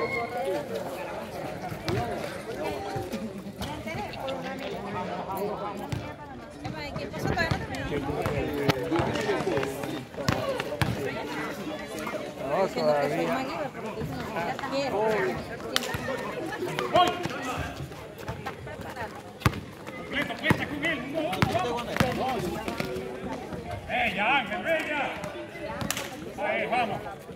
No todavía. ¡Eh, vamos.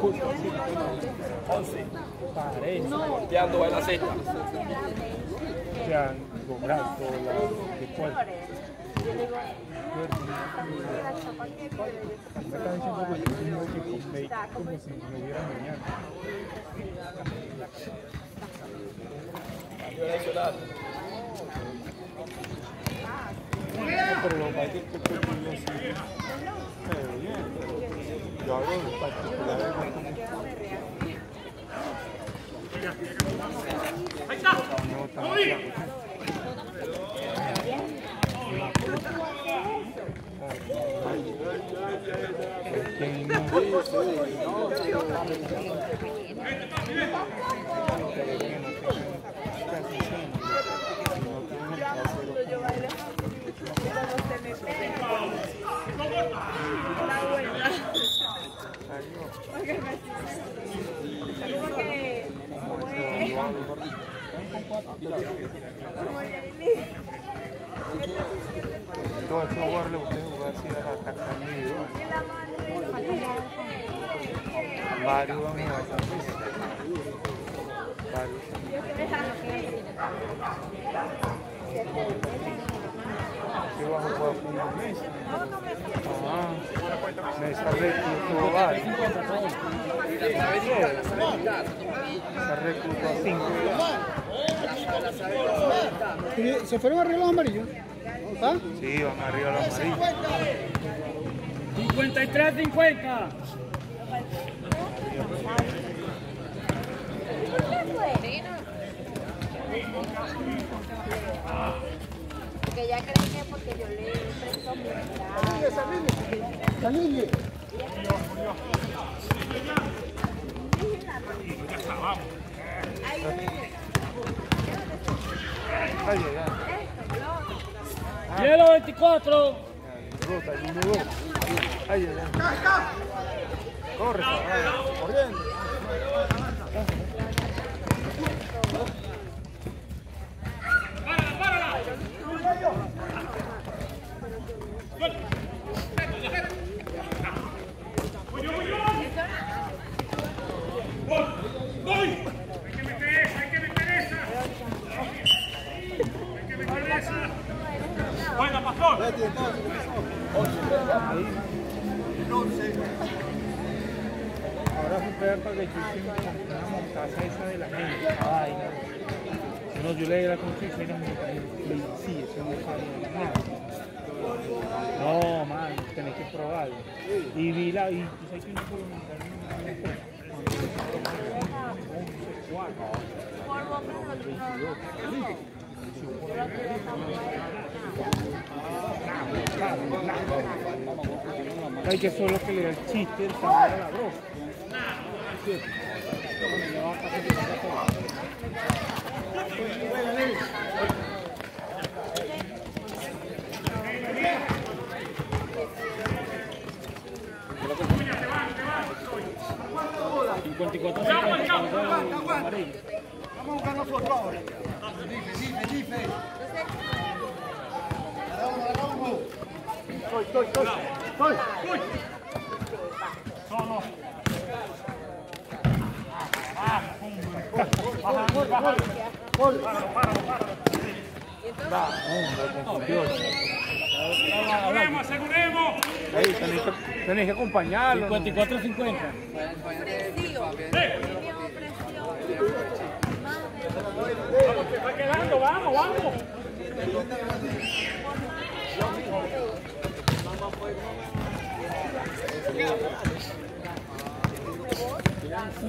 Justo así. 11. Parece. Golpeando va en la con brazo, la de. Me está diciendo que tengo que comer como si me hubiera mañana. No, pero lo que decir yo hago en particular como Ahí está. no tan ¡Vamos, Di! ¿Quién no? Todo eso jugar le gusta jugar así a la carta individual. Varios van a jugar así. Varios. ¿Qué mesa? Ah, mesa recluso varios. Mesa recluso a cinco. ¿Y ¿Se fueron arriba los amarillos? ¿Ah? Sí, van arriba los amarillos. 53, 50. Porque ya creen que porque yo le presto mi Salile. Ay, ay, ay. Hielo 24. Ruta, y me voy. Ay, ay, ay. Corre, corriendo. ¡Voy! Hay que meter esa, hay que meter esa. Hay que meter esa. Buena, pastor. No. Yo le conciencia y no man, tenés que probarlo. Y vi la, y tú sabes que montar Hay que solo que le da el chiste el tamaño de la broca. Vamos a buscar nosotros ahora. Dife, dife, dife. Agarramos, Solo. Gol. Páralo, páralo, páralo. Va, hombre, 28. Aseguremos, tenéis que, tenéis que acompañarlo. 54-50. Se va quedando, vamos, vamos.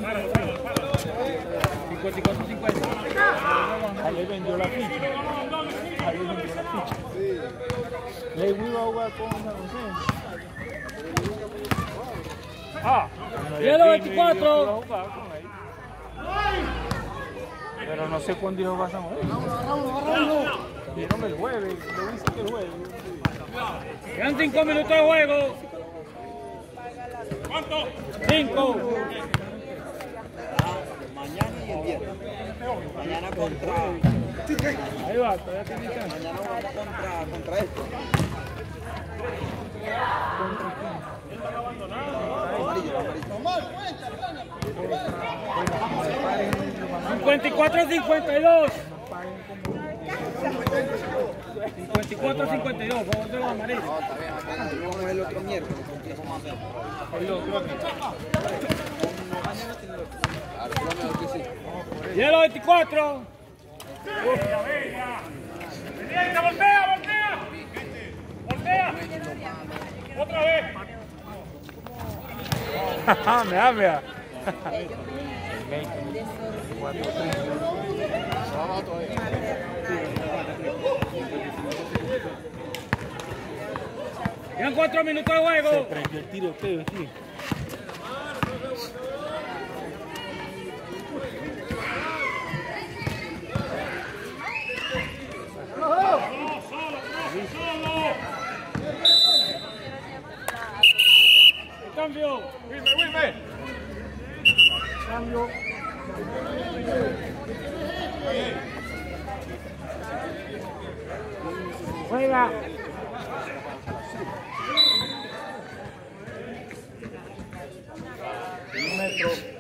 Para, para, para. 54-50. Ahí le vendió la ficha. Ahí le vendió la ficha. Le iba a jugar con San José. Ah, Hielo 24. iba a jugar con él. Pero no sé cuándo iba a San José. Vieron el jueves, yo hice que el jueves. Quedan 5 minutos de juego. ¿Cuánto? 5. Mañana y el viernes. Mañana contra. Ahí va, todavía tiene chance. Mañana vamos contra, contra esto. Amarillo, amarillo. 54-52. 54-52. Favor de los amarillos. No, está bien, mañana vamos el otro miércoles. ¿Qué vamos a hacer? El otro que sí. Hielo 24. Bella, voltea, voltea. Voltea. Otra vez. me da, me da. Quedan 4 minutos de juego. Prendió el tiroteo, tío. Solo. Cambio. Wilme, Wilme. Cambio. Juega. Metro.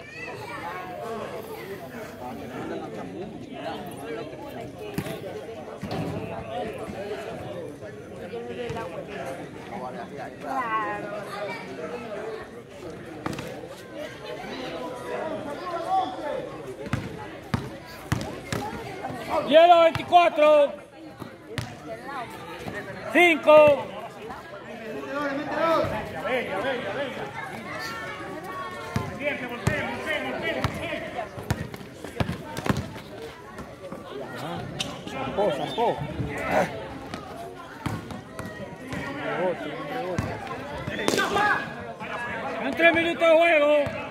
Claro. Hielo 24. 5. Bella, bella, bella. Zampó, zampó. Rebote, rebote. En tres minutos de juego.